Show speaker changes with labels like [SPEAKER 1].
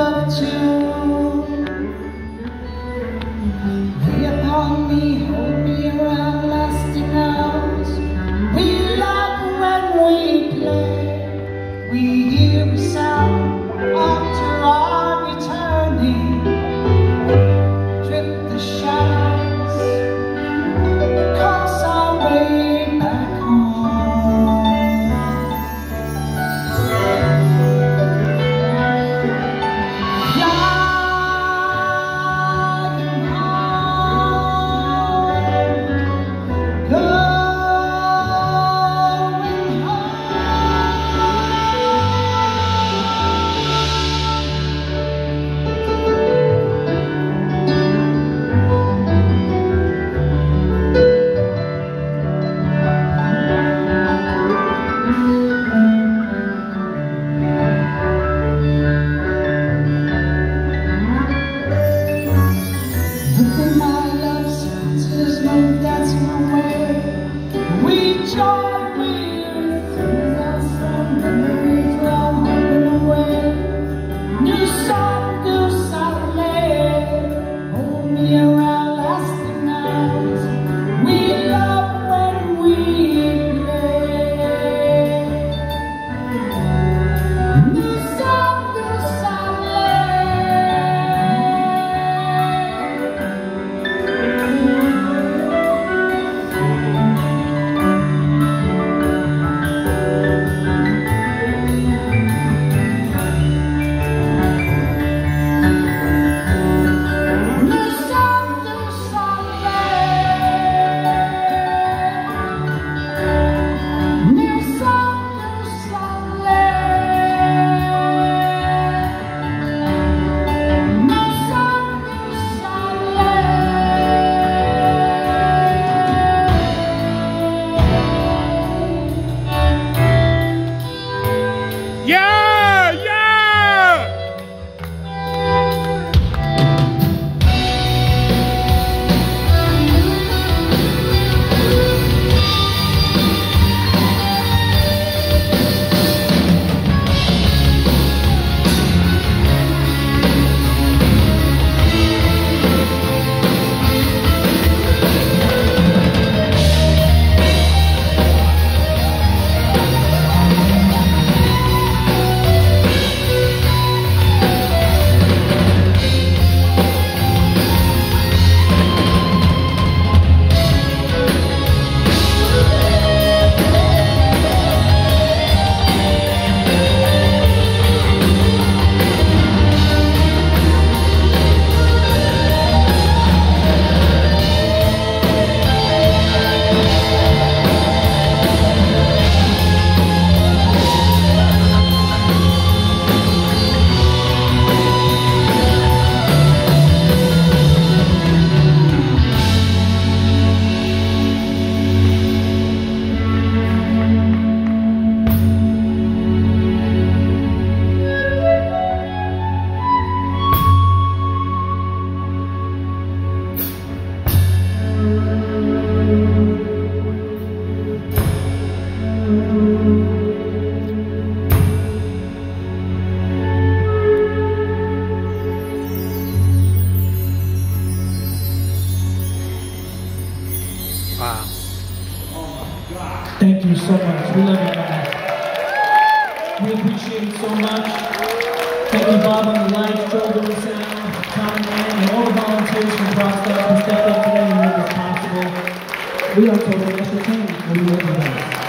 [SPEAKER 1] love to
[SPEAKER 2] We are so much the same.